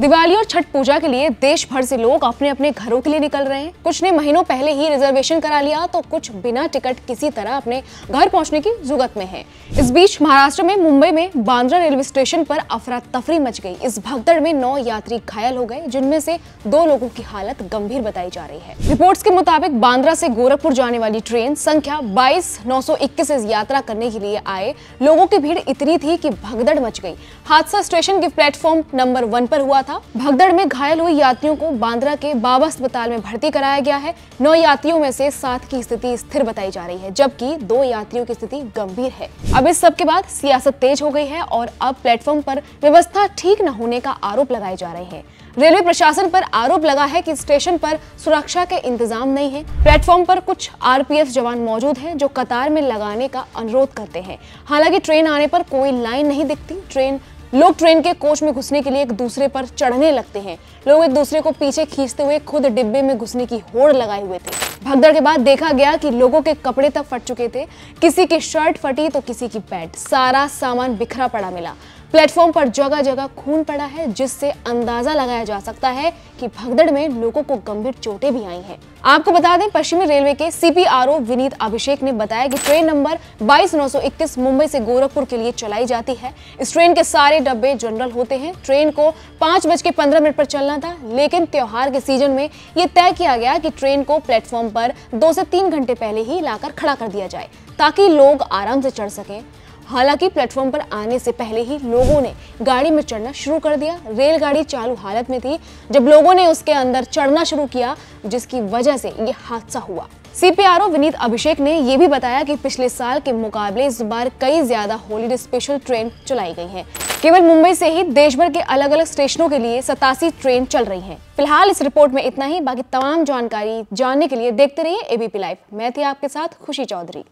दिवाली और छठ पूजा के लिए देश भर से लोग अपने अपने घरों के लिए निकल रहे हैं। कुछ ने महीनों पहले ही रिजर्वेशन करा लिया तो कुछ बिना टिकट किसी तरह अपने घर पहुँचने की जुगत में है। इस बीच महाराष्ट्र में मुंबई में बांद्रा रेलवे स्टेशन पर अफरा तफरी मच गई। इस भगदड़ में नौ यात्री घायल हो गए, जिनमें से दो लोगों की हालत गंभीर बताई जा रही है। रिपोर्ट्स के मुताबिक बांद्रा से गोरखपुर जाने वाली ट्रेन संख्या बाईस नौ यात्रा करने के लिए आए। लोगों की भीड़ इतनी थी कि भगदड़ मच गई। हादसा स्टेशन के प्लेटफॉर्म नंबर वन पर हुआ था। भगदड़ में घायल हुए यात्रियों को बांद्रा के बाबा अस्पताल में भर्ती कराया गया है। नौ यात्रियों में से सात की स्थिति स्थिर बताई जा रही है, जबकि दो यात्रियों की स्थिति गंभीर है। अब इस सब के बाद सियासत तेज हो गई है और अब प्लेटफॉर्म पर व्यवस्था ठीक न होने का आरोप लगाए जा रहे हैं। रेलवे प्रशासन पर आरोप लगा है कि स्टेशन पर सुरक्षा के इंतज़ाम नहीं है। प्लेटफॉर्म पर कुछ आरपीएफ जवान मौजूद हैं जो कतार में लगाने का अनुरोध करते हैं। हालाँकि ट्रेन आने पर कोई लाइन नहीं दिखती। ट्रेन लोग ट्रेन के कोच में घुसने के लिए एक दूसरे पर चढ़ने लगते हैं। लोग एक दूसरे को पीछे खींचते हुए खुद डिब्बे में घुसने की होड़ लगाए हुए थे। भगदड़ के बाद देखा गया कि लोगों के कपड़े तक फट चुके थे। किसी की शर्ट फटी तो किसी की पैंट। सारा सामान बिखरा पड़ा मिला। प्लेटफॉर्म पर जगह जगह खून पड़ा है, जिससे अंदाज़ा लगाया जा सकता है कि भगदड़ में लोगों को गंभीर चोटें भी आई हैं। आपको बता दें, पश्चिमी रेलवे के सीपीआरओ विनीत अभिषेक ने बताया कि ट्रेन नंबर बाईस नौ सौ इक्कीस मुंबई से गोरखपुर के लिए चलाई जाती है। इस ट्रेन के सारे डब्बे जनरल होते हैं। ट्रेन को पाँच बज के पंद्रह मिनट पर चलना था, लेकिन त्योहार के सीज़न में ये तय किया गया कि ट्रेन को प्लेटफॉर्म पर दो से तीन घंटे पहले ही लाकर खड़ा कर दिया जाए, ताकि लोग आराम से चढ़ सकें। हालाँकि प्लेटफॉर्म पर आने से पहले ही लोगों ने गाड़ी में चढ़ना शुरू कर दिया रेलगाड़ी चालू हालत में थी, जब लोगों ने उसके अंदर चढ़ना शुरू किया, जिसकी वजह से ये हादसा हुआ सीपीआरओ विनीत अभिषेक ने यह भी बताया कि पिछले साल के मुकाबले इस बार कई ज़्यादा हॉलीडे स्पेशल ट्रेन चलाई गई हैं। केवल मुंबई से ही देश भर के अलग अलग स्टेशनों के लिए सतासी ट्रेन चल रही हैं। फ़िलहाल इस रिपोर्ट में इतना ही, बाकी तमाम जानकारी जानने के लिए देखते रहिए एबीपी लाइव मैं थी आपके साथ खुशी चौधरी